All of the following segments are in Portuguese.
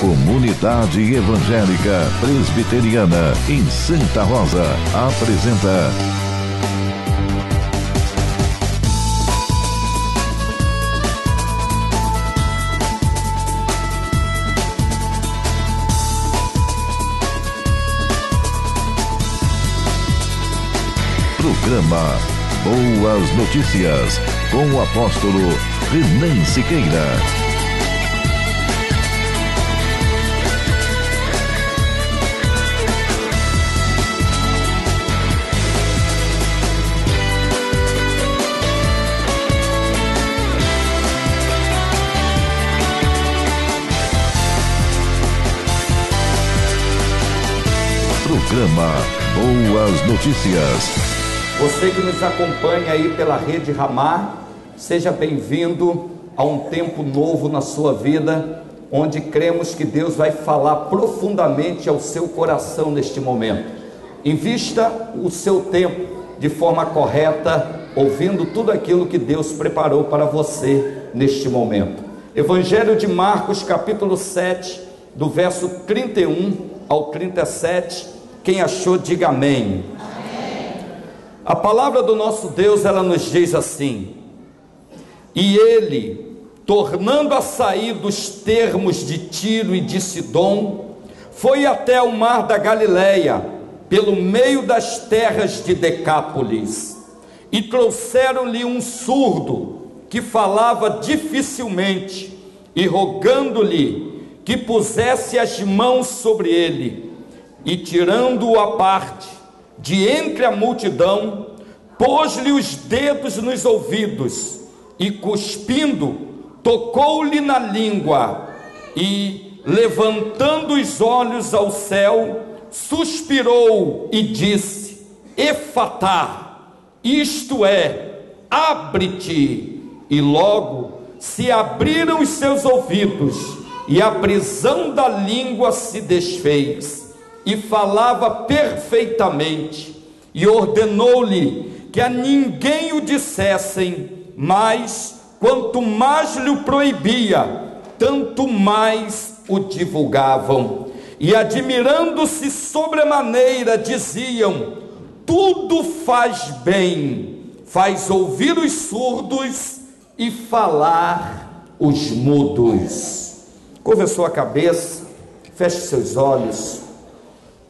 Comunidade Evangélica Presbiteriana em Santa Rosa apresenta Programa Boas Notícias com o apóstolo Renan Siqueira. Programa Boas Notícias. Você que nos acompanha aí pela rede Ramar, seja bem-vindo a um tempo novo na sua vida, onde cremos que Deus vai falar profundamente ao seu coração neste momento. Invista o seu tempo de forma correta, ouvindo tudo aquilo que Deus preparou para você neste momento. Evangelho de Marcos, capítulo 7, do verso 31 ao 37 quem achou, diga amém. amém. A palavra do nosso Deus, ela nos diz assim: E ele, tornando a sair dos termos de Tiro e de Sidom, foi até o mar da Galileia, pelo meio das terras de Decápolis, e trouxeram-lhe um surdo que falava dificilmente, e rogando-lhe que pusesse as mãos sobre ele e tirando-o à parte, de entre a multidão, pôs-lhe os dedos nos ouvidos e, cuspindo, tocou-lhe na língua e, levantando os olhos ao céu, suspirou e disse: Efatá, isto é, abre-te. E logo se abriram os seus ouvidos e a prisão da língua se desfez e falava perfeitamente, e ordenou-lhe que a ninguém o dissessem, mas quanto mais lhe proibia, tanto mais o divulgavam. E admirando-se sobremaneira, diziam: Tudo faz bem, faz ouvir os surdos e falar os mudos. Curva sua cabeça, feche seus olhos.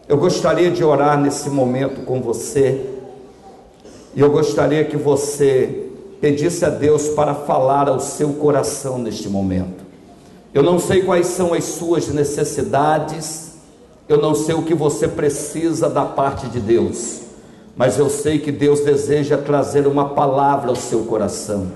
Eu gostaria de orar nesse momento com você, e eu gostaria que você pedisse a Deus para falar ao seu coração neste momento. Eu não sei quais são as suas necessidades, eu não sei o que você precisa da parte de Deus, mas eu sei que Deus deseja trazer uma palavra ao seu coração.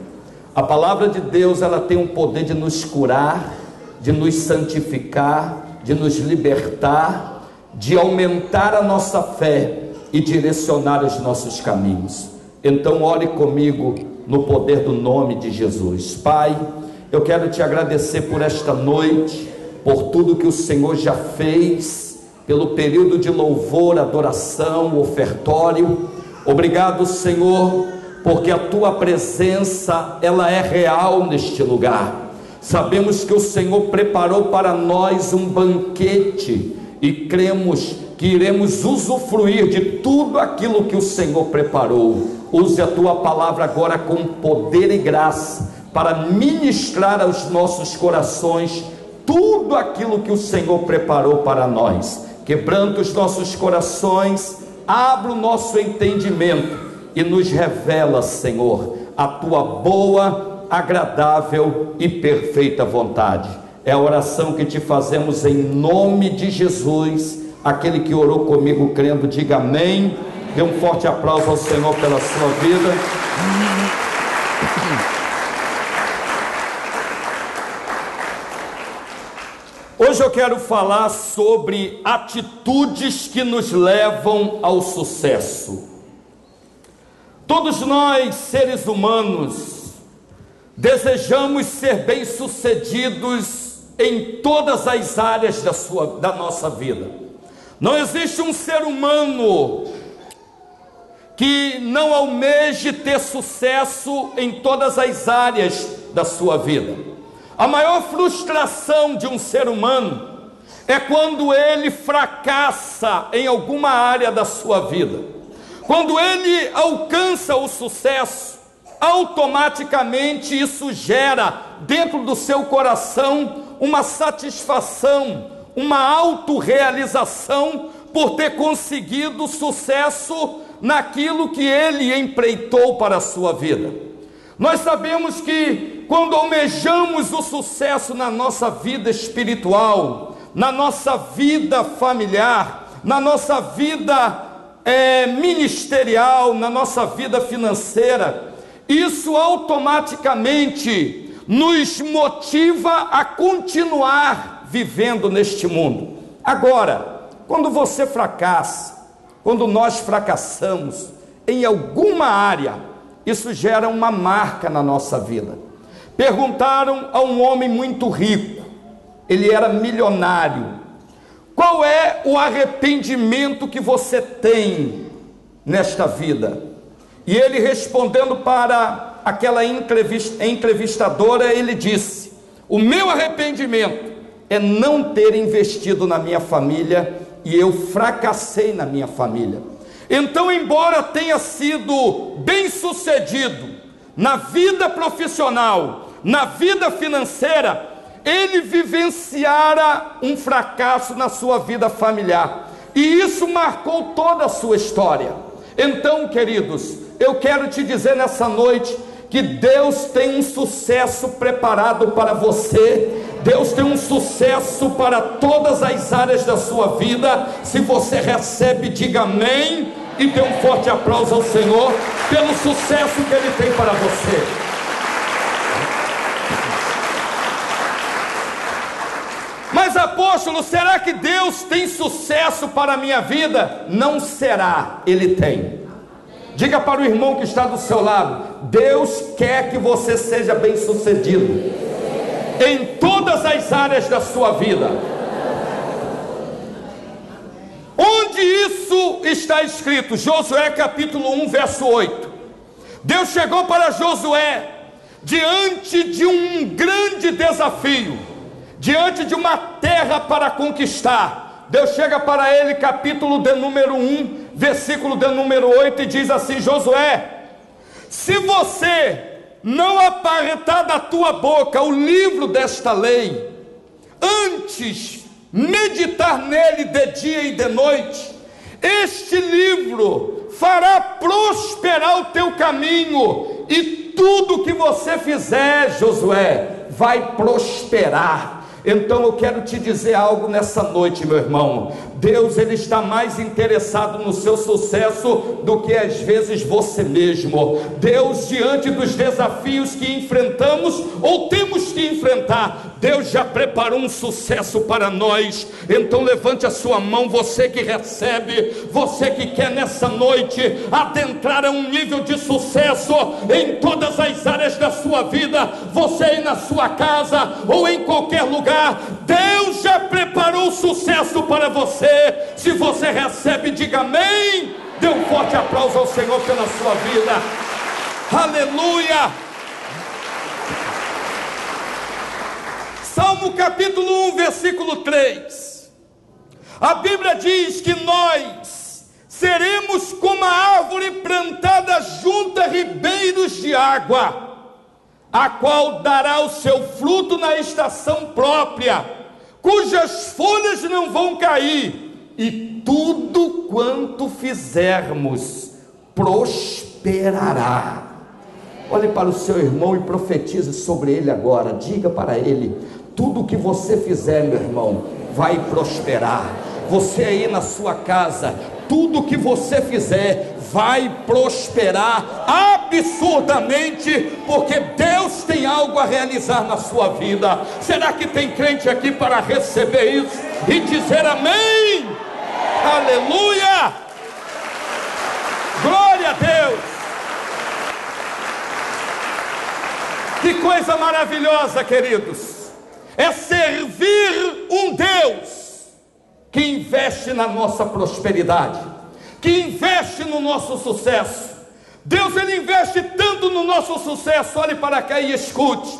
A palavra de Deus, ela tem o poder de nos curar, de nos santificar, de nos libertar de aumentar a nossa fé e direcionar os nossos caminhos. Então, ore comigo no poder do nome de Jesus. Pai, eu quero te agradecer por esta noite, por tudo que o Senhor já fez, pelo período de louvor, adoração, ofertório. Obrigado, Senhor, porque a tua presença, ela é real neste lugar. Sabemos que o Senhor preparou para nós um banquete e cremos que iremos usufruir de tudo aquilo que o Senhor preparou. Use a tua palavra agora com poder e graça para ministrar aos nossos corações tudo aquilo que o Senhor preparou para nós. Quebrando os nossos corações, abra o nosso entendimento e nos revela, Senhor, a tua boa, agradável e perfeita vontade. É a oração que te fazemos em nome de Jesus. Aquele que orou comigo crendo, diga amém. Dê um forte aplauso ao Senhor pela sua vida. Hoje eu quero falar sobre atitudes que nos levam ao sucesso. Todos nós, seres humanos, desejamos ser bem-sucedidos em todas as áreas da, sua, da nossa vida. Não existe um ser humano que não almeje ter sucesso em todas as áreas da sua vida. A maior frustração de um ser humano é quando ele fracassa em alguma área da sua vida. Quando ele alcança o sucesso, automaticamente isso gera dentro do seu coração uma satisfação, uma autorrealização por ter conseguido sucesso naquilo que ele empreitou para a sua vida. Nós sabemos que quando almejamos o sucesso na nossa vida espiritual, na nossa vida familiar, na nossa vida é, ministerial, na nossa vida financeira, isso automaticamente nos motiva a continuar vivendo neste mundo. Agora, quando você fracassa, quando nós fracassamos em alguma área, isso gera uma marca na nossa vida. Perguntaram a um homem muito rico, ele era milionário, qual é o arrependimento que você tem nesta vida? E ele respondendo para aquela entrevistadora, ele disse: O meu arrependimento é não ter investido na minha família e eu fracassei na minha família. Então, embora tenha sido bem sucedido na vida profissional, na vida financeira, ele vivenciara um fracasso na sua vida familiar. E isso marcou toda a sua história. Então, queridos, eu quero te dizer nessa noite que Deus tem um sucesso preparado para você. Deus tem um sucesso para todas as áreas da sua vida. Se você recebe, diga amém e dê um forte aplauso ao Senhor pelo sucesso que Ele tem para você. Mas apóstolo, será que Deus tem sucesso para a minha vida? Não será, Ele tem. Diga para o irmão que está do seu lado: Deus quer que você seja bem sucedido em todas as áreas da sua vida. Onde isso está escrito? Josué capítulo 1, verso 8. Deus chegou para Josué diante de um grande desafio, diante de uma terra para conquistar Deus chega para ele, capítulo de número 1, versículo de número 8, e diz assim: Josué, se você não apartar da tua boca o livro desta lei, antes meditar nele de dia e de noite, este livro fará prosperar o teu caminho, e tudo que você fizer, Josué, vai prosperar. Então eu quero te dizer algo nessa noite, meu irmão. Deus ele está mais interessado no seu sucesso do que às vezes você mesmo. Deus diante dos desafios que enfrentamos ou temos que enfrentar, Deus já preparou um sucesso para nós. Então levante a sua mão, você que recebe, você que quer nessa noite adentrar a um nível de sucesso em todas as áreas da sua vida, você aí na sua casa ou em qualquer lugar, Deus já preparou o sucesso para você. Se você recebe, diga amém. Dê um forte aplauso ao Senhor pela sua vida. Aleluia. Salmo capítulo 1, versículo 3. A Bíblia diz que nós seremos como a árvore plantada junto a ribeiros de água a qual dará o seu fruto na estação própria, cujas folhas não vão cair, e tudo quanto fizermos prosperará. Olhe para o seu irmão e profetize sobre ele agora. Diga para ele: tudo que você fizer, meu irmão, vai prosperar. Você aí na sua casa, tudo que você fizer vai prosperar absurdamente, porque Deus tem algo a realizar na sua vida. Será que tem crente aqui para receber isso e dizer amém? Aleluia! Glória a Deus! Que coisa maravilhosa, queridos! É servir um Deus que investe na nossa prosperidade que investe no nosso sucesso. Deus ele investe tanto no nosso sucesso, olhe para cá e escute,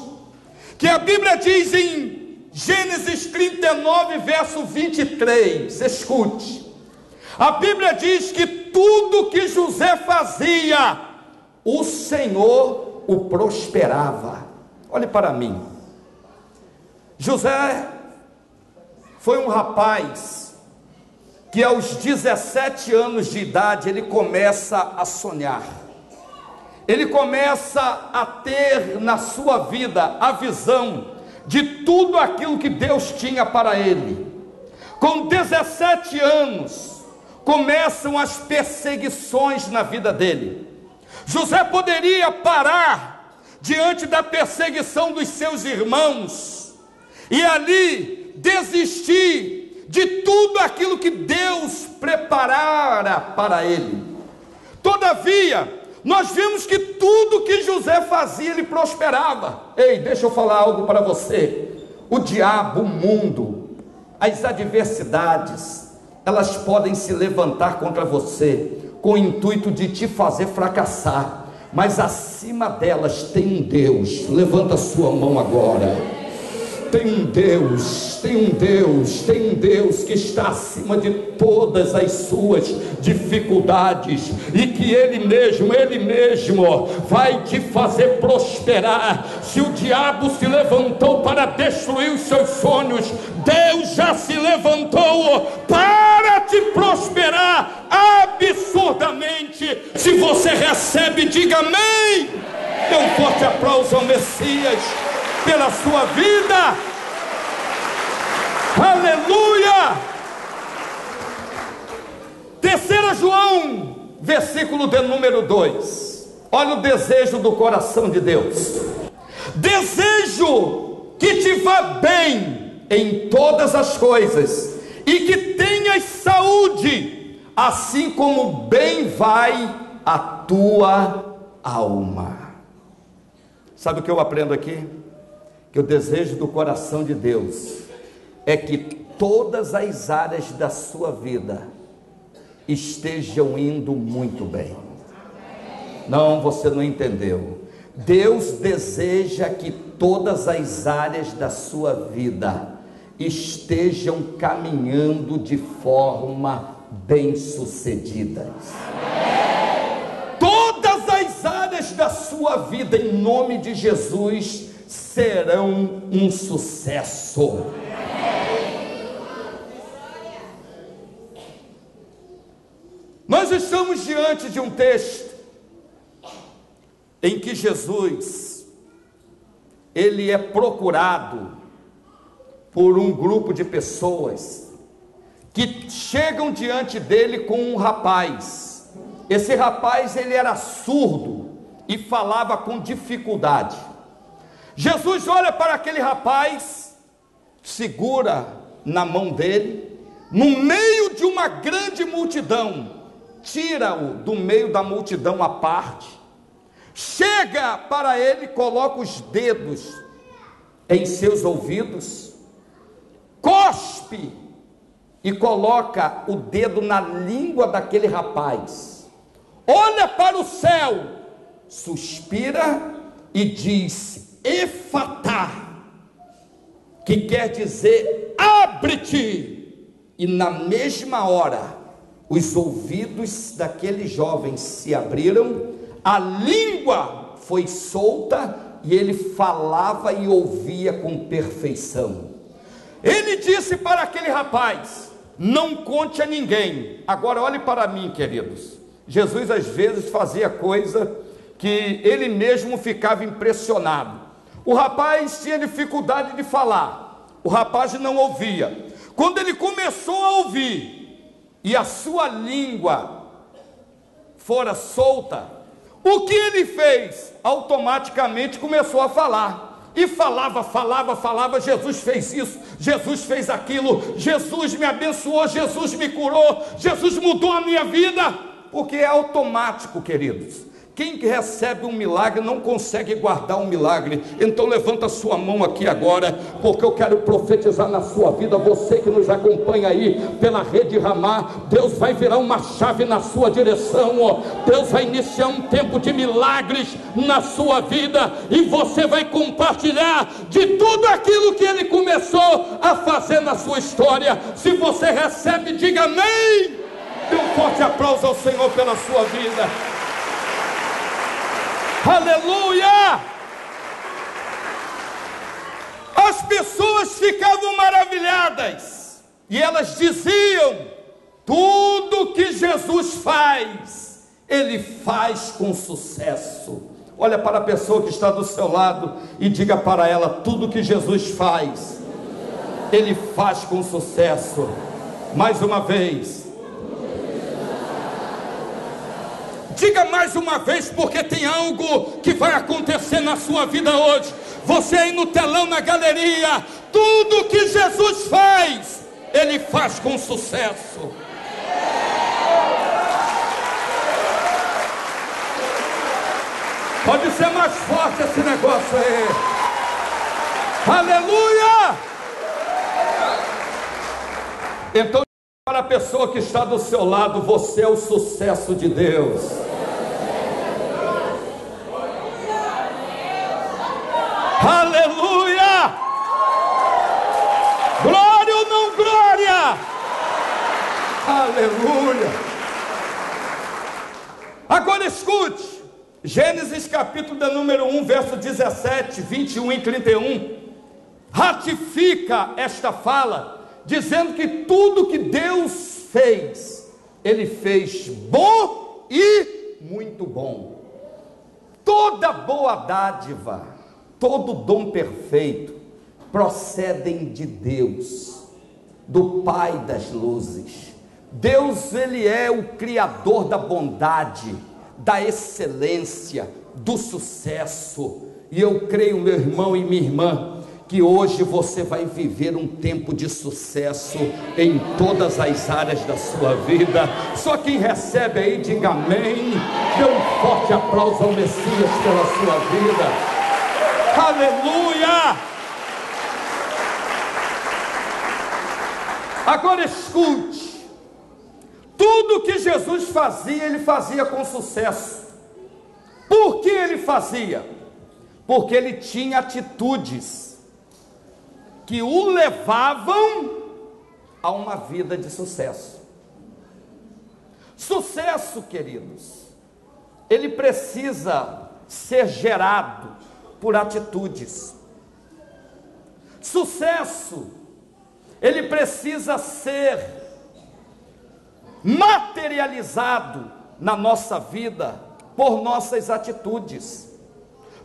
que a Bíblia diz em Gênesis 39, verso 23, escute. A Bíblia diz que tudo que José fazia, o Senhor o prosperava. Olhe para mim. José foi um rapaz que aos 17 anos de idade ele começa a sonhar. Ele começa a ter na sua vida a visão de tudo aquilo que Deus tinha para ele. Com 17 anos, começam as perseguições na vida dele. José poderia parar diante da perseguição dos seus irmãos e ali desistir de tudo aquilo que Deus preparara para ele. Todavia, nós vimos que tudo que José fazia, ele prosperava. Ei, deixa eu falar algo para você. O diabo, o mundo, as adversidades, elas podem se levantar contra você com o intuito de te fazer fracassar, mas acima delas tem um Deus. Levanta sua mão agora tem um Deus, tem um Deus, tem um Deus que está acima de todas as suas dificuldades e que Ele mesmo, Ele mesmo vai te fazer prosperar. Se o diabo se levantou para destruir os seus sonhos, Deus já se levantou para te prosperar absurdamente. Se você recebe, diga amém. Dê um forte aplauso ao Messias pela sua vida. Aleluia! Terceira João, versículo de número 2. Olha o desejo do coração de Deus. Desejo que te vá bem em todas as coisas e que tenhas saúde, assim como bem vai a tua alma. Sabe o que eu aprendo aqui? Que o desejo do coração de Deus é que todas as áreas da sua vida estejam indo muito bem. Não, você não entendeu. Deus deseja que todas as áreas da sua vida estejam caminhando de forma bem-sucedidas. Todas as áreas da sua vida, em nome de Jesus, serão um sucesso. Nós estamos diante de um texto em que Jesus ele é procurado por um grupo de pessoas que chegam diante dele com um rapaz. Esse rapaz ele era surdo e falava com dificuldade. Jesus olha para aquele rapaz, segura na mão dele, no meio de uma grande multidão, tira-o do meio da multidão à parte, chega para ele, coloca os dedos em seus ouvidos, cospe e coloca o dedo na língua daquele rapaz, olha para o céu, suspira e diz: Efatá, que quer dizer abre-te. E na mesma hora, os ouvidos daquele jovem se abriram, a língua foi solta e ele falava e ouvia com perfeição. Ele disse para aquele rapaz: Não conte a ninguém. Agora olhe para mim, queridos. Jesus às vezes fazia coisa que ele mesmo ficava impressionado. O rapaz tinha dificuldade de falar, o rapaz não ouvia. Quando ele começou a ouvir e a sua língua fora solta, o que ele fez? Automaticamente começou a falar. E falava, falava, falava. Jesus fez isso, Jesus fez aquilo, Jesus me abençoou, Jesus me curou, Jesus mudou a minha vida. Porque é automático, queridos Quem recebe um milagre não consegue guardar um milagre. Então levanta sua mão aqui agora, porque eu quero profetizar na sua vida, você que nos acompanha aí pela rede Ramar, Deus vai virar uma chave na sua direção, ó. Deus vai iniciar um tempo de milagres na sua vida e você vai compartilhar de tudo aquilo que ele começou a fazer na sua história. Se você recebe, diga amém. Dê um forte aplauso ao Senhor pela sua vida. Aleluia! As pessoas ficavam maravilhadas e elas diziam: tudo que Jesus faz, Ele faz com sucesso. Olha para a pessoa que está do seu lado e diga para ela: tudo que Jesus faz, Ele faz com sucesso. Mais uma vez, Diga mais uma vez, porque tem algo que vai acontecer na sua vida hoje. Você aí no telão, na galeria, tudo que Jesus faz, Ele faz com sucesso. Pode ser mais forte esse negócio aí. Aleluia! Então, para a pessoa que está do seu lado, você é o sucesso de Deus. Aleluia! Glória ou não glória? Aleluia! Agora escute, Gênesis capítulo de número 1, verso 17, 21 e 31, ratifica esta fala, dizendo que tudo que Deus fez, Ele fez bom e muito bom. Toda boa dádiva, todo dom perfeito procedem de Deus, do Pai das luzes. Deus, ele é o criador da bondade, da excelência, do sucesso. E eu creio, meu irmão e minha irmã, que hoje você vai viver um tempo de sucesso em todas as áreas da sua vida. Só quem recebe aí, diga amém. Dê um forte aplauso ao Messias pela sua vida. Aleluia! Agora escute: tudo que Jesus fazia, ele fazia com sucesso. Por que ele fazia? Porque ele tinha atitudes que o levavam a uma vida de sucesso. Sucesso, queridos, ele precisa ser gerado por atitudes. Sucesso, ele precisa ser materializado na nossa vida por nossas atitudes.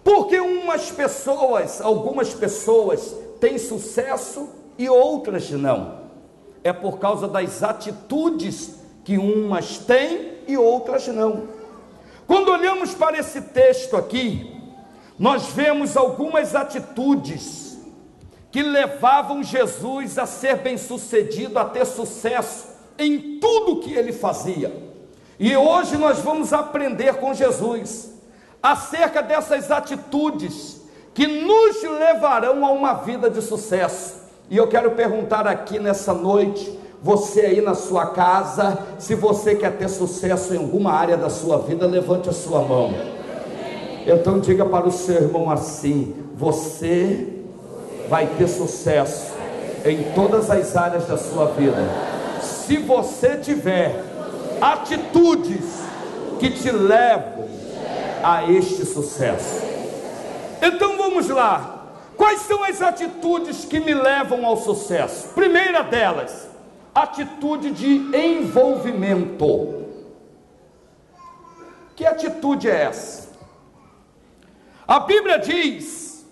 Porque umas pessoas, algumas pessoas têm sucesso e outras não. É por causa das atitudes que umas têm e outras não. Quando olhamos para esse texto aqui, nós vemos algumas atitudes que levavam Jesus a ser bem-sucedido, a ter sucesso em tudo que ele fazia. E hoje nós vamos aprender com Jesus acerca dessas atitudes que nos levarão a uma vida de sucesso. E eu quero perguntar aqui nessa noite, você aí na sua casa, se você quer ter sucesso em alguma área da sua vida, levante a sua mão. Então diga para o seu irmão assim: você vai ter sucesso em todas as áreas da sua vida. Se você tiver atitudes que te levam a este sucesso. Então vamos lá. Quais são as atitudes que me levam ao sucesso? Primeira delas, atitude de envolvimento. Que atitude é essa? A Bíblia diz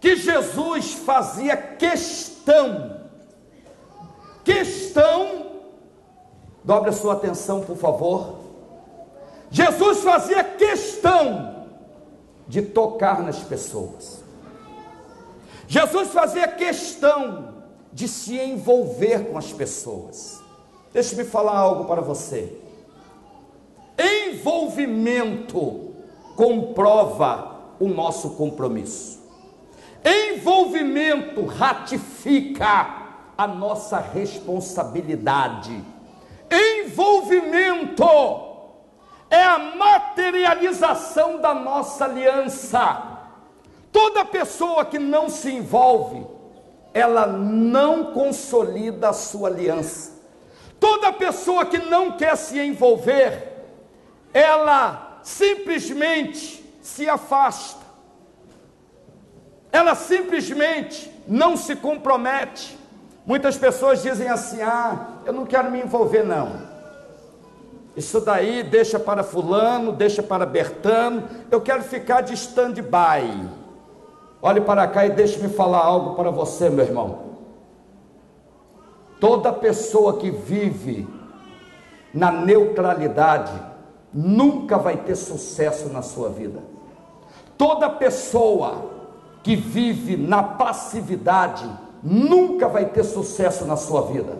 que Jesus fazia questão, questão, dobre a sua atenção, por favor. Jesus fazia questão de tocar nas pessoas. Jesus fazia questão de se envolver com as pessoas. Deixe-me falar algo para você. Envolvimento comprova o nosso compromisso. Envolvimento ratifica a nossa responsabilidade. Envolvimento é a materialização da nossa aliança. Toda pessoa que não se envolve, ela não consolida a sua aliança. Toda pessoa que não quer se envolver, ela simplesmente se afasta. Ela simplesmente não se compromete. Muitas pessoas dizem assim: "Ah, eu não quero me envolver não". Isso daí deixa para fulano, deixa para Bertano, eu quero ficar de stand-by. Olhe para cá e deixe-me falar algo para você, meu irmão. Toda pessoa que vive na neutralidade nunca vai ter sucesso na sua vida. Toda pessoa que vive na passividade nunca vai ter sucesso na sua vida.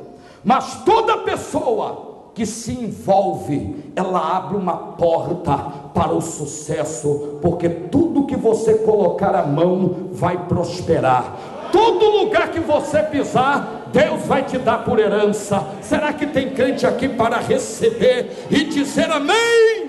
Mas toda pessoa que se envolve, ela abre uma porta para o sucesso, porque tudo que você colocar a mão vai prosperar. Todo lugar que você pisar, Deus vai te dar por herança. Será que tem crente aqui para receber e dizer amém?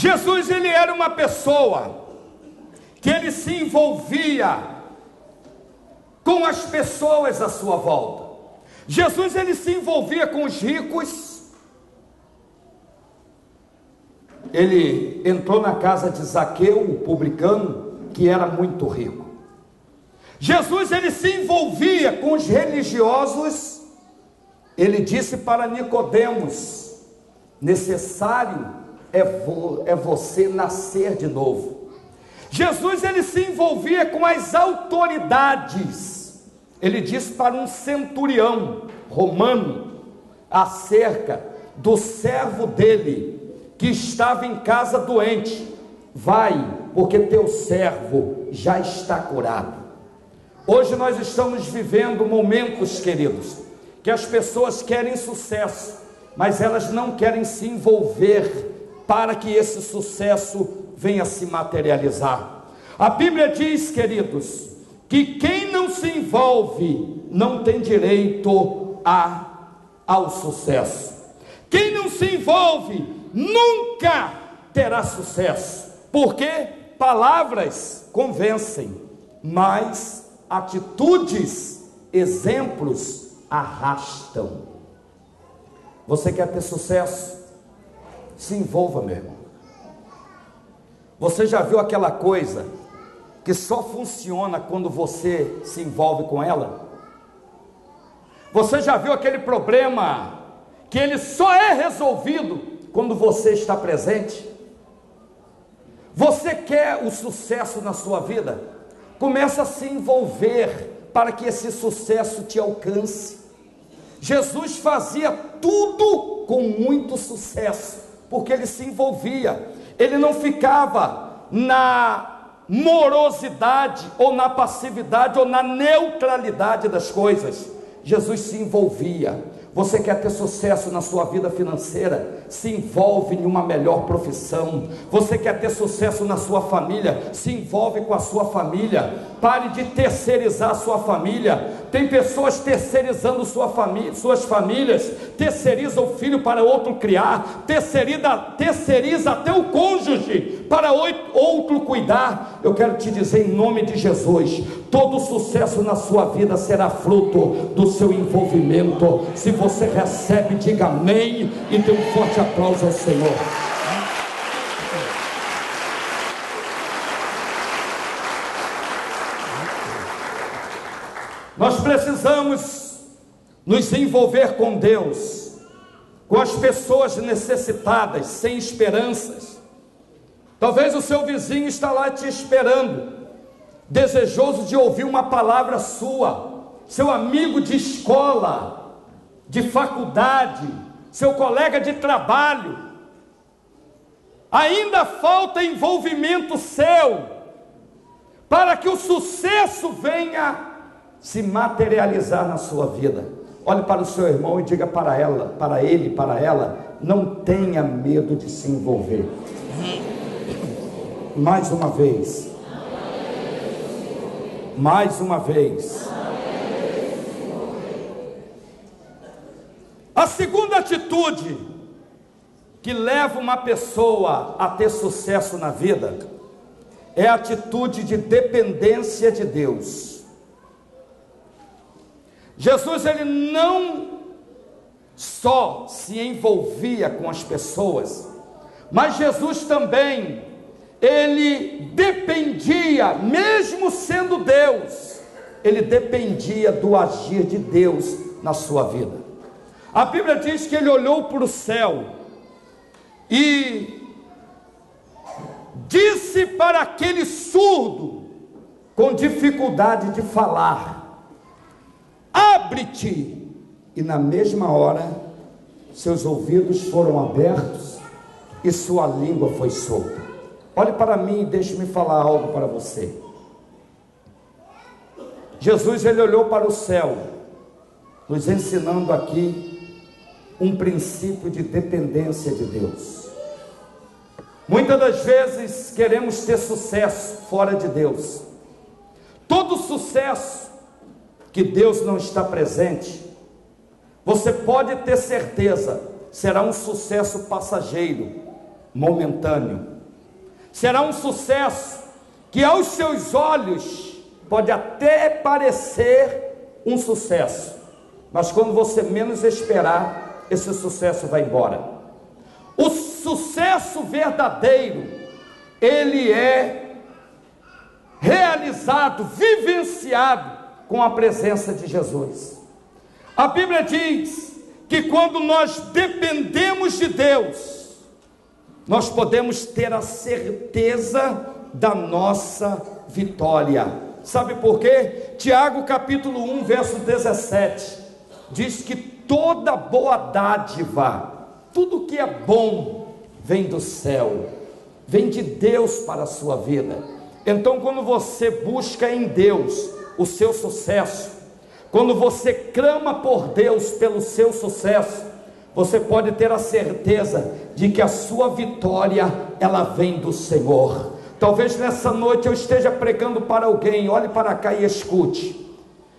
Jesus ele era uma pessoa que ele se envolvia com as pessoas à sua volta. Jesus ele se envolvia com os ricos. Ele entrou na casa de Zaqueu, o publicano, que era muito rico. Jesus ele se envolvia com os religiosos. Ele disse para Nicodemos: necessário é, vo, é você nascer de novo. Jesus ele se envolvia com as autoridades. Ele disse para um centurião romano acerca do servo dele que estava em casa doente: Vai, porque teu servo já está curado. Hoje nós estamos vivendo momentos, queridos, que as pessoas querem sucesso, mas elas não querem se envolver para que esse sucesso venha se materializar. A Bíblia diz, queridos, que quem não se envolve não tem direito a, ao sucesso. Quem não se envolve nunca terá sucesso, porque palavras convencem, mas atitudes, exemplos arrastam. Você quer ter sucesso? Se envolva, meu irmão. Você já viu aquela coisa que só funciona quando você se envolve com ela? Você já viu aquele problema que ele só é resolvido quando você está presente? Você quer o sucesso na sua vida? Começa a se envolver para que esse sucesso te alcance. Jesus fazia tudo com muito sucesso porque ele se envolvia, ele não ficava na morosidade, ou na passividade, ou na neutralidade das coisas. Jesus se envolvia, você quer ter sucesso na sua vida financeira? Se envolve em uma melhor profissão. Você quer ter sucesso na sua família? Se envolve com a sua família. Pare de terceirizar a sua família. Tem pessoas terceirizando sua família, suas famílias. Terceiriza o filho para outro criar. Terceiriza, terceiriza até o cônjuge para outro cuidar. Eu quero te dizer em nome de Jesus: todo sucesso na sua vida será fruto do seu envolvimento. Se você recebe, diga amém e dê um forte aplauso ao Senhor. Nós precisamos nos envolver com Deus, com as pessoas necessitadas, sem esperanças. Talvez o seu vizinho está lá te esperando, desejoso de ouvir uma palavra sua, seu amigo de escola, de faculdade, seu colega de trabalho. Ainda falta envolvimento seu para que o sucesso venha se materializar na sua vida. Olhe para o seu irmão e diga para ela, para ele, para ela, não tenha medo de se envolver. Mais uma vez. Mais uma vez. A segunda atitude que leva uma pessoa a ter sucesso na vida é a atitude de dependência de Deus. Jesus ele não só se envolvia com as pessoas, mas Jesus também ele dependia, mesmo sendo Deus, ele dependia do agir de Deus na sua vida. A Bíblia diz que ele olhou para o céu e disse para aquele surdo, com dificuldade de falar: Abre-te! E na mesma hora, seus ouvidos foram abertos e sua língua foi solta. Olhe para mim e deixe-me falar algo para você. Jesus ele olhou para o céu, nos ensinando aqui um princípio de dependência de Deus. Muitas das vezes queremos ter sucesso fora de Deus. Todo sucesso que Deus não está presente, você pode ter certeza, será um sucesso passageiro, momentâneo. Será um sucesso que aos seus olhos pode até parecer um sucesso, mas quando você menos esperar, esse sucesso vai embora. O sucesso verdadeiro, ele é realizado, vivenciado com a presença de Jesus. A Bíblia diz que quando nós dependemos de Deus, nós podemos ter a certeza da nossa vitória. Sabe por quê? Tiago capítulo 1, verso 17, diz que toda boa dádiva, tudo que é bom vem do céu, vem de Deus para a sua vida. Então, quando você busca em Deus o seu sucesso, quando você clama por Deus pelo seu sucesso, você pode ter a certeza de que a sua vitória ela vem do Senhor. Talvez nessa noite eu esteja pregando para alguém, olhe para cá e escute.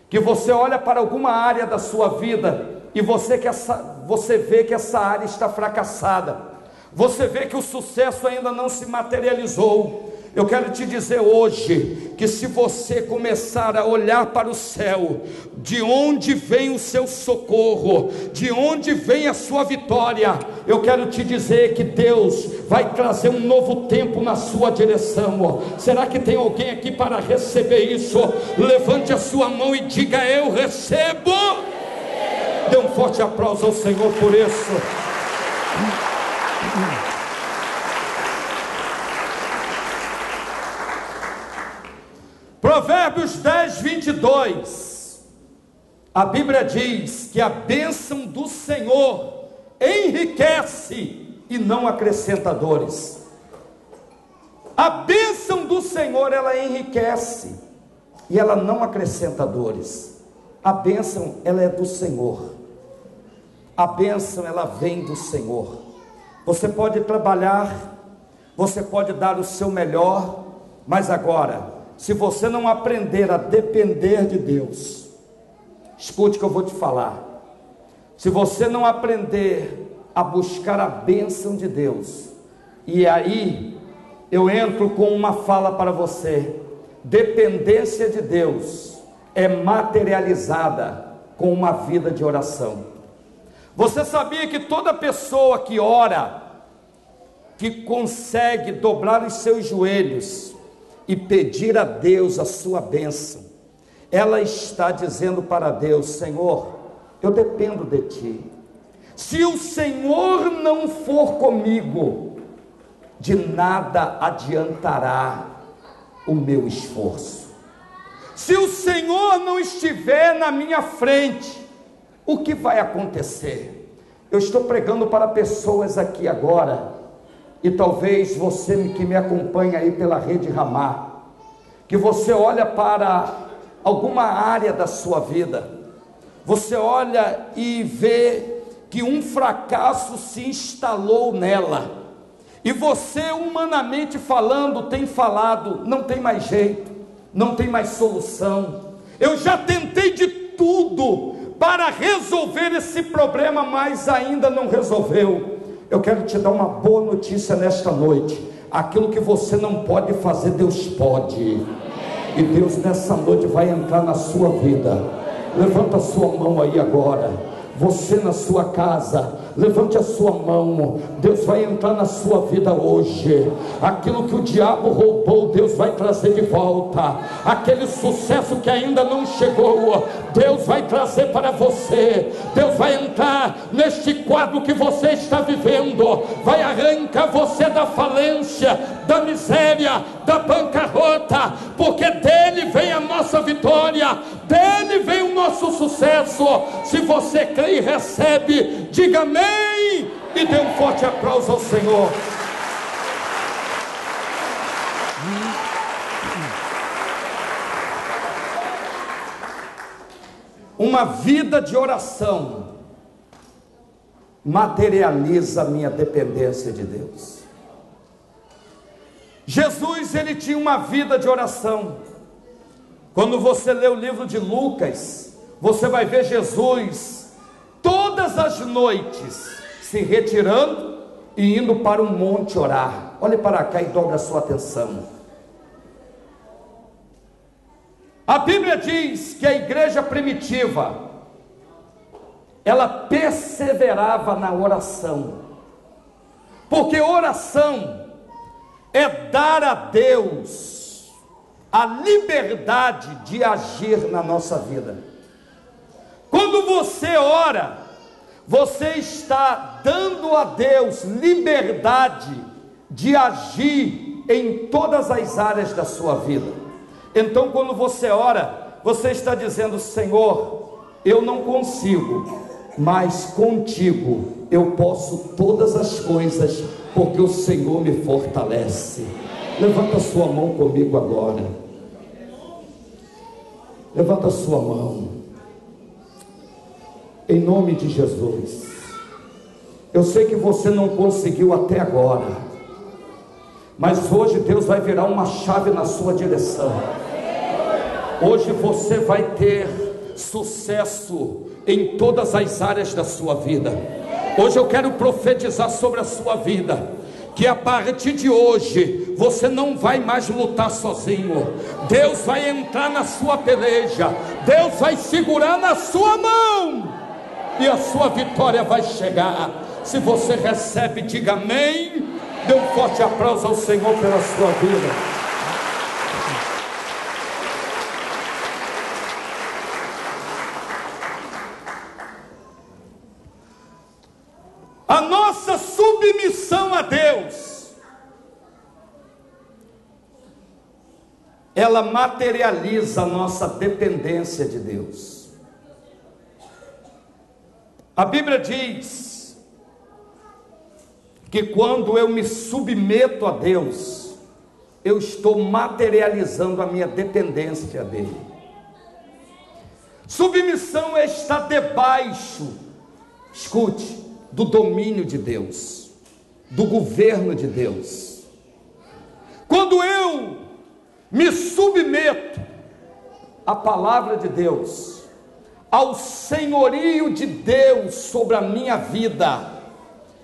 Que você olha para alguma área da sua vida e você, que essa, você vê que essa área está fracassada, você vê que o sucesso ainda não se materializou. Eu quero te dizer hoje que se você começar a olhar para o céu, de onde vem o seu socorro, de onde vem a sua vitória, eu quero te dizer que Deus vai trazer um novo tempo na sua direção. Será que tem alguém aqui para receber isso? Levante a sua mão e diga: Eu recebo. Dê um forte aplauso ao Senhor por isso. Provérbios 10, 22. A Bíblia diz que a bênção do Senhor enriquece e não acrescenta dores. A bênção do Senhor ela enriquece e ela não acrescenta dores. A bênção ela é do Senhor. A bênção ela vem do Senhor. Você pode trabalhar, você pode dar o seu melhor, mas agora, se você não aprender a depender de Deus, escute o que eu vou te falar. Se você não aprender a buscar a bênção de Deus, e aí eu entro com uma fala para você: dependência de Deus é materializada com uma vida de oração. Você sabia que toda pessoa que ora, que consegue dobrar os seus joelhos e pedir a Deus a sua bênção, ela está dizendo para Deus: Senhor, eu dependo de Ti. Se o Senhor não for comigo, de nada adiantará o meu esforço. Se o Senhor não estiver na minha frente, o que vai acontecer? Eu estou pregando para pessoas aqui agora, e talvez você que me acompanha aí pela rede Ramar, que você olha para alguma área da sua vida, você olha e vê que um fracasso se instalou nela, e você, humanamente falando, tem falado: não tem mais jeito, não tem mais solução. Eu já tentei de tudo para resolver esse problema, mas ainda não resolveu. Eu quero te dar uma boa notícia nesta noite. Aquilo que você não pode fazer, Deus pode. E Deus nessa noite vai entrar na sua vida. Levanta a sua mão aí agora. Você na sua casa, levante a sua mão. Deus vai entrar na sua vida hoje. Aquilo que o diabo roubou, Deus vai trazer de volta. Aquele sucesso que ainda não chegou, Deus vai trazer para você. Deus vai entrar neste quadro que você está vivendo. Vai arrancar você da falência, da miséria, da bancarrota, porque dele vem a nossa vitória, dele vem o nosso sucesso. Se você crê e recebe, diga amém e dê um forte aplauso ao Senhor. Uma vida de oração materializa a minha dependência de Deus. Jesus ele tinha uma vida de oração. Quando você lê o livro de Lucas, você vai ver Jesus todas as noites se retirando e indo para um monte orar. Olhe para cá e dobre a sua atenção. A Bíblia diz que a igreja primitiva ela perseverava na oração. Porque oração é dar a Deus a liberdade de agir na nossa vida. Quando você ora, você está dando a Deus liberdade de agir em todas as áreas da sua vida. Então, quando você ora, você está dizendo: Senhor, eu não consigo, mas contigo eu posso todas as coisas, porque o Senhor me fortalece. Levanta sua mão comigo agora. Levanta sua mão. Em nome de Jesus. Eu sei que você não conseguiu até agora. Mas hoje Deus vai virar uma chave na sua direção. Hoje você vai ter sucesso em todas as áreas da sua vida. Hoje eu quero profetizar sobre a sua vida. Que a partir de hoje você não vai mais lutar sozinho. Deus vai entrar na sua peleja. Deus vai segurar na sua mão. E a sua vitória vai chegar. Se você recebe, diga amém. Dê um forte aplauso ao Senhor pela sua vida. A submissão a Deus, ela materializa a nossa dependência de Deus. A Bíblia diz que quando eu me submeto a Deus, eu estou materializando a minha dependência dele. Submissão é estar debaixo, escute, do domínio de Deus, do governo de Deus. Quando eu me submeto à palavra de Deus, ao senhorio de Deus sobre a minha vida,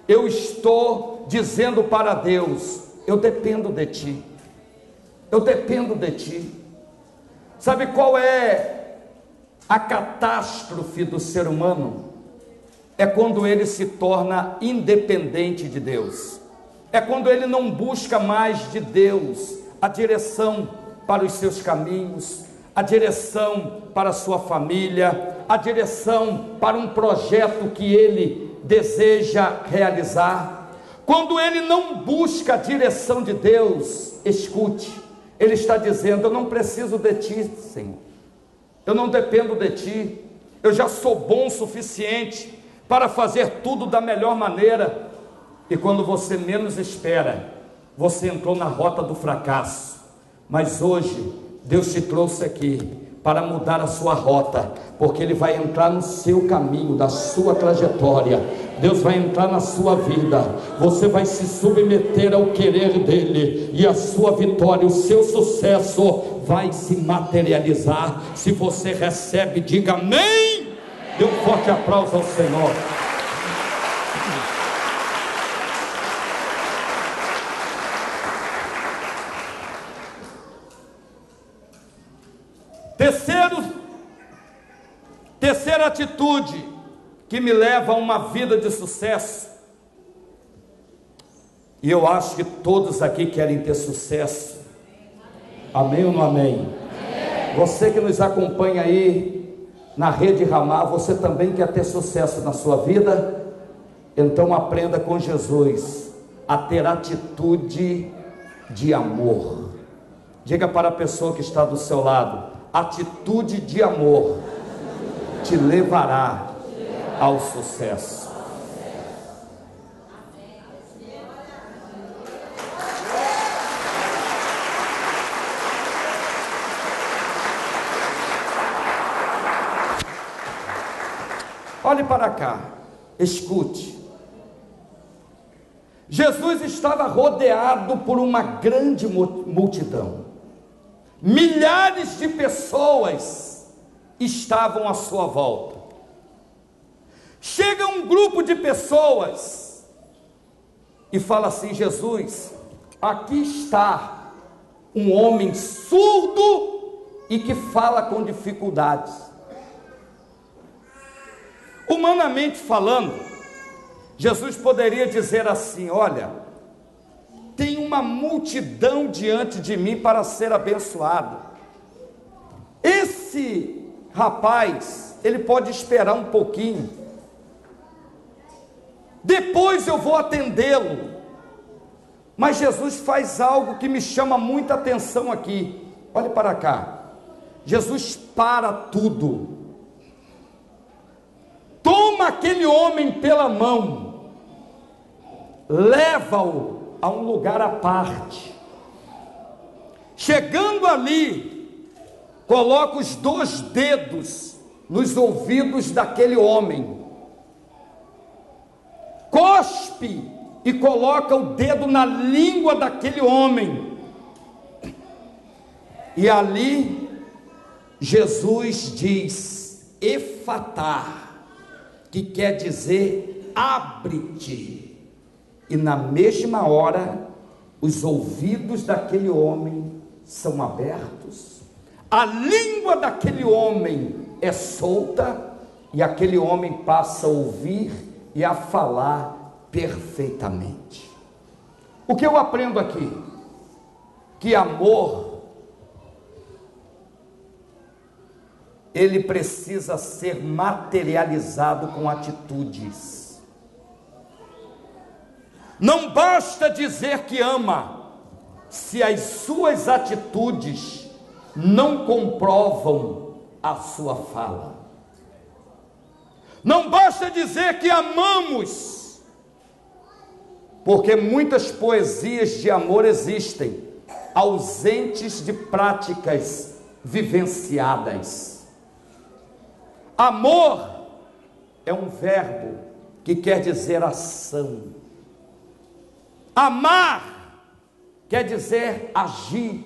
eu estou dizendo para Deus: eu dependo de Ti, eu dependo de Ti. Sabe qual é a catástrofe do ser humano? É quando ele se torna independente de Deus, é quando ele não busca mais de Deus a direção para os seus caminhos, a direção para a sua família, a direção para um projeto que ele deseja realizar. Quando ele não busca a direção de Deus, escute, ele está dizendo: Eu não preciso de ti, Senhor, eu não dependo de ti, eu já sou bom o suficiente para fazer tudo da melhor maneira, e quando você menos espera, você entrou na rota do fracasso. Mas hoje, Deus te trouxe aqui para mudar a sua rota, porque Ele vai entrar no seu caminho, da sua trajetória. Deus vai entrar na sua vida, você vai se submeter ao querer dEle, e a sua vitória, o seu sucesso vai se materializar. Se você recebe, diga amém. Dê um forte aplauso ao Senhor. Terceiro, terceira atitude que me leva a uma vida de sucesso. E eu acho que todos aqui querem ter sucesso. Amém ou não amém? amém? Você que nos acompanha aí na rede Ramar, você também quer ter sucesso na sua vida? Então aprenda com Jesus a ter atitude de amor. Diga para a pessoa que está do seu lado: atitude de amor te levará ao sucesso. Olhe para cá, escute. Jesus estava rodeado por uma grande multidão. Milhares de pessoas estavam à sua volta. Chega um grupo de pessoas e fala assim: Jesus, aqui está um homem surdo e que fala com dificuldades. Humanamente falando, Jesus poderia dizer assim: Olha, tem uma multidão diante de mim para ser abençoado. Esse rapaz, ele pode esperar um pouquinho. Depois eu vou atendê-lo. Mas Jesus faz algo que me chama muita atenção aqui. Olhe para cá. Jesus para tudo. Toma aquele homem pela mão, leva-o a um lugar à parte. Chegando ali, coloca os dois dedos nos ouvidos daquele homem, cospe e coloca o dedo na língua daquele homem, e ali Jesus diz: Efatá, que quer dizer abre-te. E na mesma hora, os ouvidos daquele homem são abertos, a língua daquele homem é solta, e aquele homem passa a ouvir e a falar perfeitamente. O que eu aprendo aqui? Que amor, ele precisa ser materializado com atitudes. Não basta dizer que ama, se as suas atitudes não comprovam a sua fala. Não basta dizer que amamos, porque muitas poesias de amor existem, ausentes de práticas vivenciadas. Amor é um verbo que quer dizer ação. Amar quer dizer agir.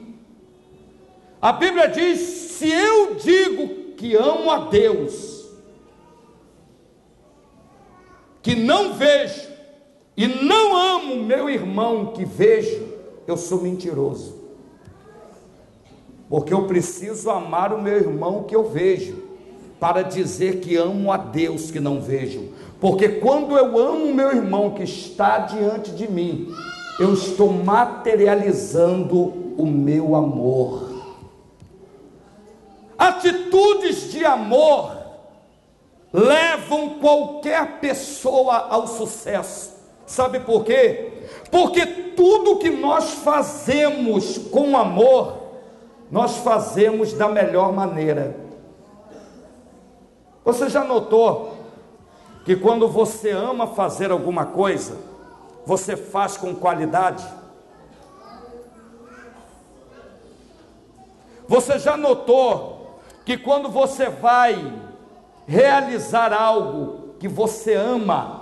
A Bíblia diz: se eu digo que amo a Deus, que não vejo, e não amo meu irmão que vejo, eu sou mentiroso. Porque eu preciso amar o meu irmão que eu vejo, para dizer que amo a Deus que não vejo. Porque quando eu amo meu irmão que está diante de mim, eu estou materializando o meu amor. Atitudes de amor levam qualquer pessoa ao sucesso. Sabe por quê? Porque tudo que nós fazemos com amor, nós fazemos da melhor maneira. Você já notou que quando você ama fazer alguma coisa, você faz com qualidade? Você já notou que quando você vai realizar algo que você ama,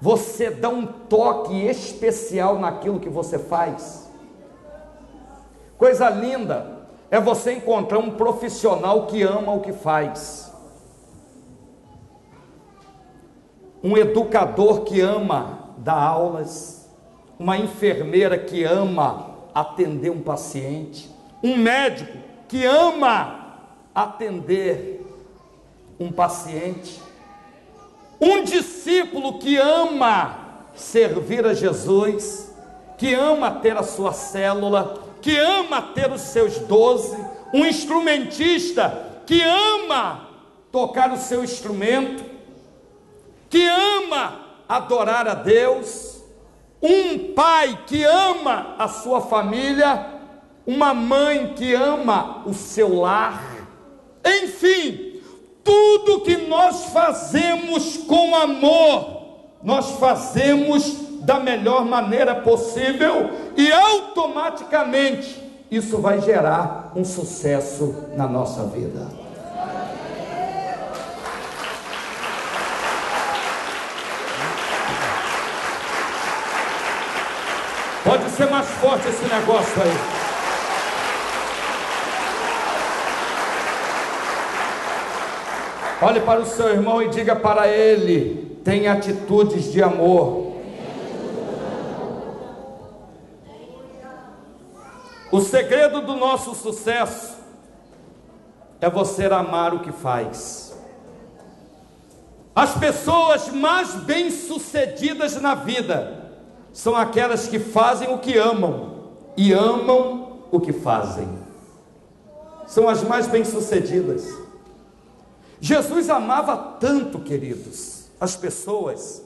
você dá um toque especial naquilo que você faz? Coisa linda é você encontrar um profissional que ama o que faz. Um educador que ama dar aulas, uma enfermeira que ama atender um paciente, um médico que ama atender um paciente, um discípulo que ama servir a Jesus, que ama ter a sua célula, que ama ter os seus doze, um instrumentista que ama tocar o seu instrumento, que ama adorar a Deus, um pai que ama a sua família, uma mãe que ama o seu lar, enfim, tudo que nós fazemos com amor, nós fazemos da melhor maneira possível e automaticamente isso vai gerar um sucesso na nossa vida. Pode ser mais forte esse negócio aí. Olhe para o seu irmão e diga para ele: tem atitudes de amor. O segredo do nosso sucesso é você amar o que faz. As pessoas mais bem-sucedidas na vida são aquelas que fazem o que amam e amam o que fazem. São as mais bem-sucedidas. Jesus amava tanto, queridos, as pessoas,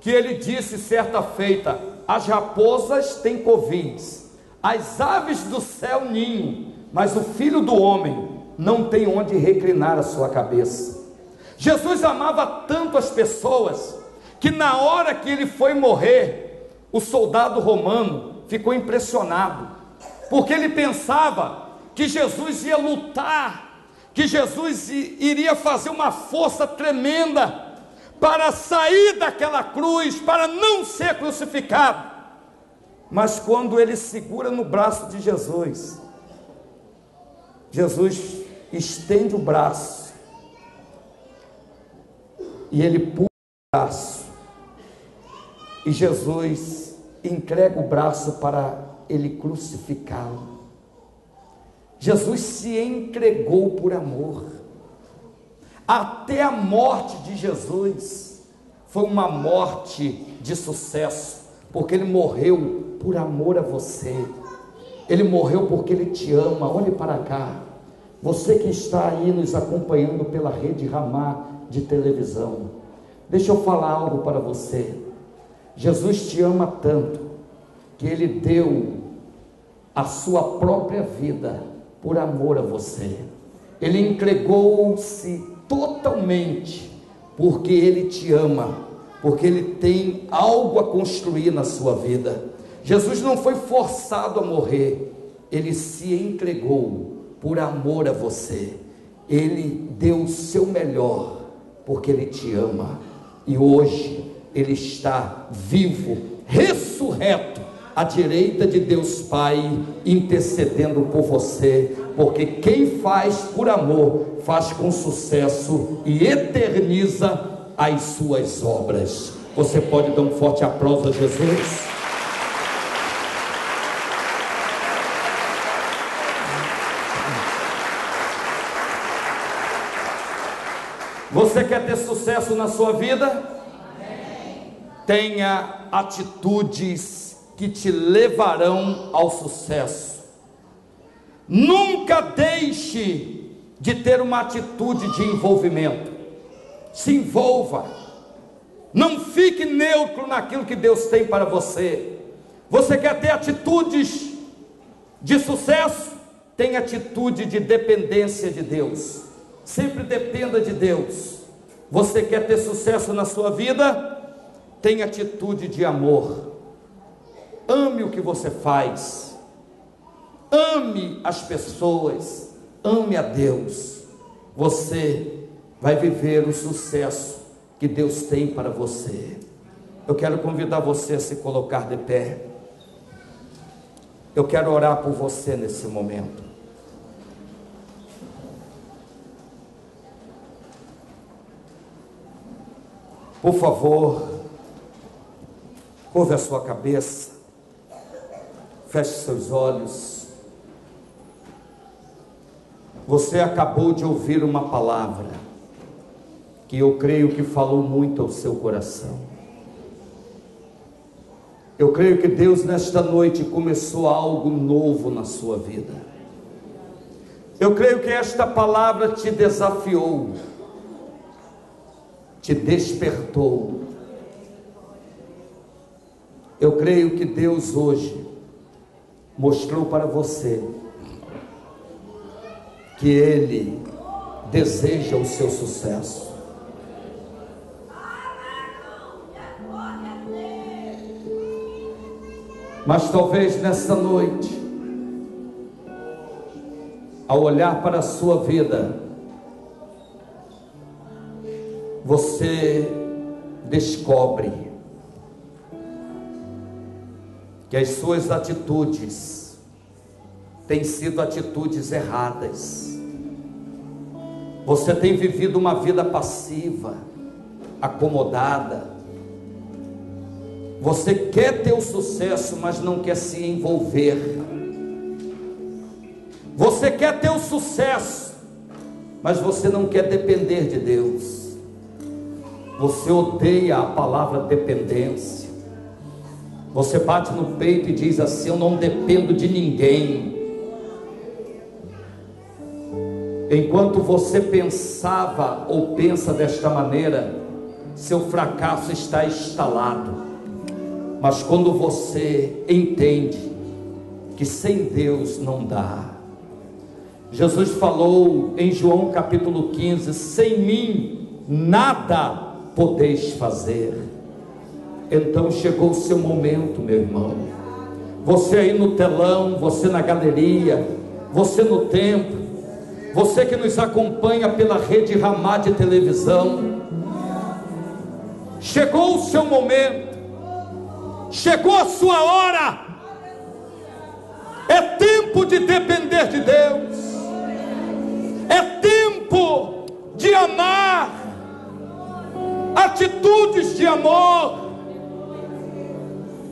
que ele disse certa feita: as raposas têm covis, as aves do céu ninho, mas o filho do homem não tem onde reclinar a sua cabeça. Jesus amava tanto as pessoas que na hora que ele foi morrer, o soldado romano ficou impressionado, porque ele pensava que Jesus ia lutar, que Jesus iria fazer uma força tremenda para sair daquela cruz, para não ser crucificado. Mas quando ele segura no braço de Jesus, Jesus estende o braço e ele pula o braço, e Jesus entrega o braço para ele crucificá-lo. Jesus se entregou por amor, até a morte de Jesus foi uma morte de sucesso, porque ele morreu por amor a você. Ele morreu porque ele te ama. Olhe para cá. Você que está aí nos acompanhando pela rede Ramá de televisão. Deixa eu falar algo para você. Jesus te ama tanto que ele deu a sua própria vida por amor a você. Ele entregou-se totalmente porque ele te ama, porque ele tem algo a construir na sua vida. Jesus não foi forçado a morrer, ele se entregou por amor a você. Ele deu o seu melhor, porque ele te ama. E hoje ele está vivo, ressurreto, à direita de Deus Pai, intercedendo por você, porque quem faz por amor, faz com sucesso e eterniza as suas obras. Você pode dar um forte aplauso a Jesus? Você quer ter sucesso na sua vida? Tenha atitudes que te levarão ao sucesso. Nunca deixe de ter uma atitude de envolvimento. Se envolva. Não fique neutro naquilo que Deus tem para você. Você quer ter atitudes de sucesso? Tenha atitude de dependência de Deus. Sempre dependa de Deus. Você quer ter sucesso na sua vida? Tenha atitude de amor. Ame o que você faz. ame as pessoas, ame a Deus. Você vai viver o sucesso que Deus tem para você. Eu quero convidar você a se colocar de pé. Eu quero orar por você nesse momento. Por favor, curva a sua cabeça, feche seus olhos. Você acabou de ouvir uma palavra que eu creio que falou muito ao seu coração. Eu creio que Deus nesta noite começou algo novo na sua vida. Eu creio que esta palavra te desafiou te despertou. Eu creio que Deus hoje mostrou para você que Ele deseja o seu sucesso. Mas talvez nessa noite, ao olhar para a sua vida, você descobre que as suas atitudes têm sido atitudes erradas. Você tem vivido uma vida passiva, acomodada. Você quer ter o sucesso, mas não quer se envolver. Você quer ter o sucesso, mas você não quer depender de Deus. Você odeia a palavra dependência. Você bate no peito e diz assim: Eu não dependo de ninguém. Enquanto você pensava ou pensa desta maneira, seu fracasso está instalado. Mas quando você entende que sem Deus não dá, Jesus falou em João capítulo 15: sem mim nada podeis fazer. Então chegou o seu momento, meu irmão. Você aí no telão, você na galeria, você no templo, você que nos acompanha pela rede Ramá de televisão. Chegou o seu momento, chegou a sua hora. É tempo de depender de Deus, é tempo de amar atitudes de amor.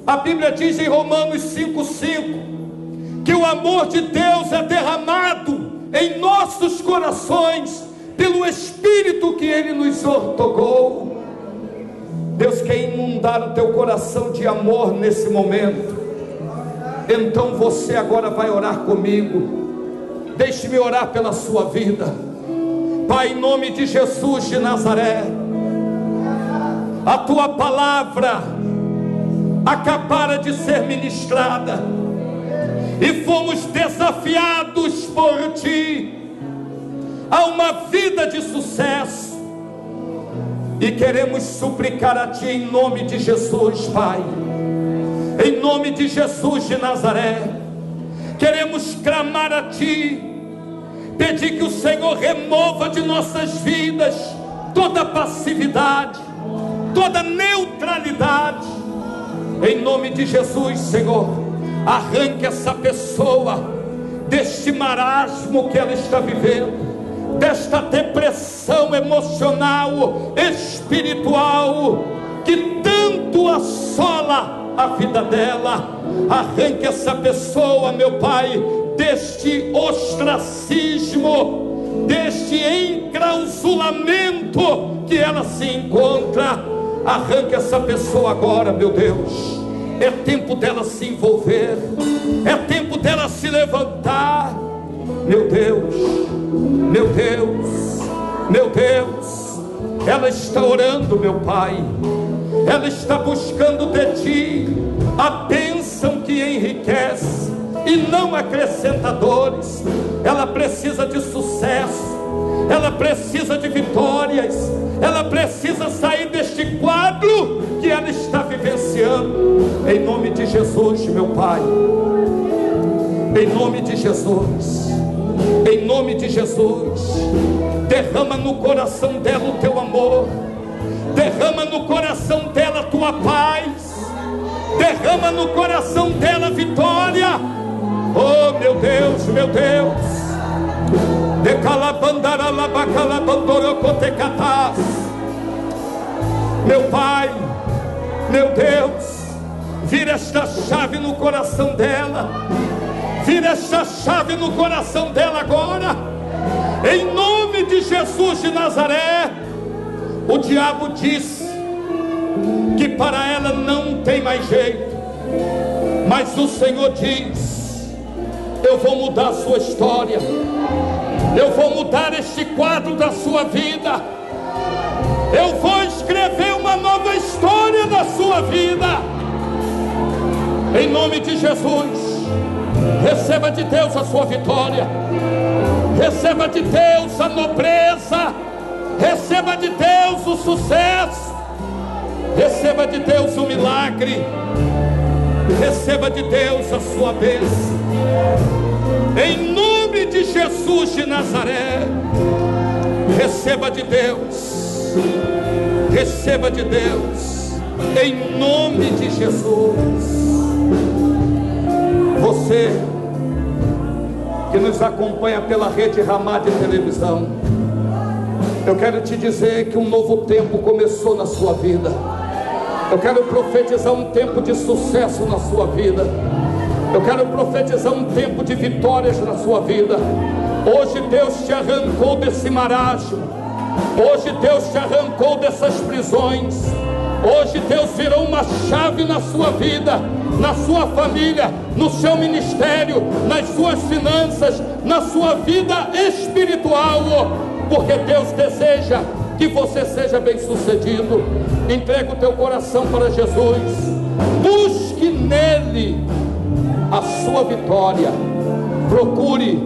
A Bíblia diz em Romanos 5,5 que o amor de Deus é derramado em nossos corações pelo Espírito que Ele nos ortogou. Deus quer inundar o teu coração de amor nesse momento. Então você agora vai orar comigo. Deixe-me orar pela sua vida. Pai, em nome de Jesus de Nazaré a tua palavra acabara de ser ministrada. E fomos desafiados por ti a uma vida de sucesso. E queremos suplicar a ti em nome de Jesus, Pai, em nome de Jesus de Nazaré, queremos clamar a ti, pedir que o Senhor remova de nossas vidas toda passividade toda neutralidade. Em nome de Jesus, Senhor, arranque essa pessoa deste marasmo que ela está vivendo, desta depressão emocional, espiritual, que tanto assola a vida dela. Arranque essa pessoa, meu Pai, deste ostracismo, deste enclausulamento que ela se encontra Arranque essa pessoa agora, meu Deus. É tempo dela se envolver, é tempo dela se levantar. Meu Deus, meu Deus, meu Deus, ela está orando, meu Pai, ela está buscando de Ti a bênção que enriquece e não acrescenta dores, ela precisa de sucesso, ela precisa de vitórias, ela precisa sair deste quadro que ela está vivenciando, em nome de Jesus, meu Pai, em nome de Jesus, em nome de Jesus, derrama no coração dela o teu amor, derrama no coração dela a tua paz, derrama no coração dela a vitória. Oh meu Deus, meu Deus, meu Pai, meu Deus, vira esta chave no coração dela, vira esta chave no coração dela agora, em nome de Jesus de Nazaré. O diabo disse que para ela não tem mais jeito, mas o Senhor diz: Eu vou mudar a sua história, eu vou mudar este quadro da sua vida, eu vou escrever uma nova história da sua vida, em nome de Jesus. Receba de Deus a sua vitória, receba de Deus a nobreza Receba de Deus o sucesso. Receba de Deus o milagre. Receba de Deus a sua bênção. Em nome de Jesus de Nazaré. Receba de Deus. Receba de Deus. Em nome de Jesus. Você que nos acompanha pela rede Ramá de televisão eu quero te dizer que um novo tempo começou na sua vida. Eu quero profetizar um tempo de sucesso na sua vida. Eu quero profetizar um tempo de vitórias na sua vida. Hoje Deus te arrancou desse marasmo. Hoje Deus te arrancou dessas prisões. Hoje Deus virou uma chave na sua vida, na sua família, no seu ministério, nas suas finanças, na sua vida espiritual porque Deus deseja que você seja bem sucedido. Entrega o teu coração para Jesus, busque nele a sua vitória, procure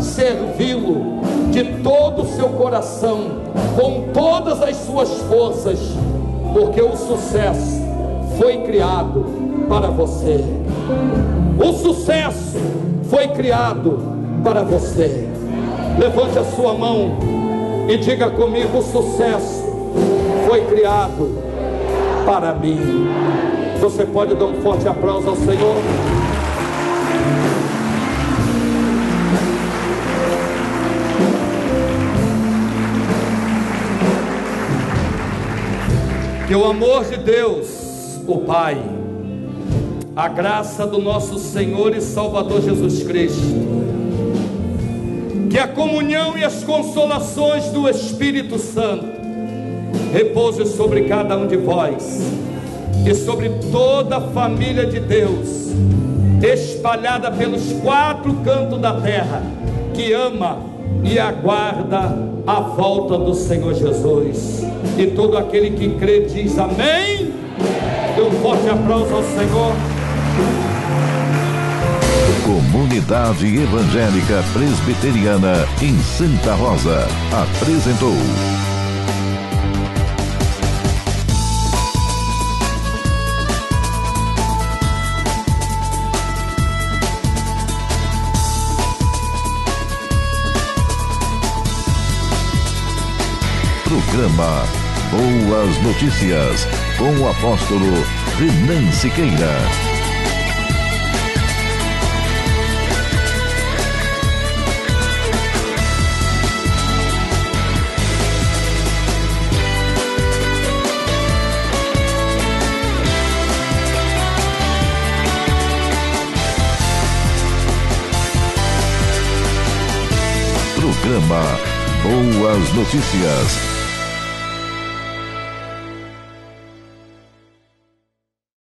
servi-lo de todo o seu coração, com todas as suas forças, porque o sucesso foi criado para você. O sucesso foi criado para você. Levante a sua mão e diga comigo: o sucesso foi criado para mim. Você pode dar um forte aplauso ao Senhor? Que o amor de Deus, o Pai, a graça do nosso Senhor e Salvador Jesus Cristo, que a comunhão e as consolações do Espírito Santo repouse sobre cada um de vós e sobre toda a família de Deus, espalhada pelos quatro cantos da terra, que ama e aguarda a volta do Senhor Jesus. E todo aquele que crê diz amém. Dê um forte aplauso ao Senhor. Comunidade Evangélica Presbiteriana em Santa Rosa apresentou. Programa Boas Notícias com o apóstolo Renan Siqueira. programa Boas Notícias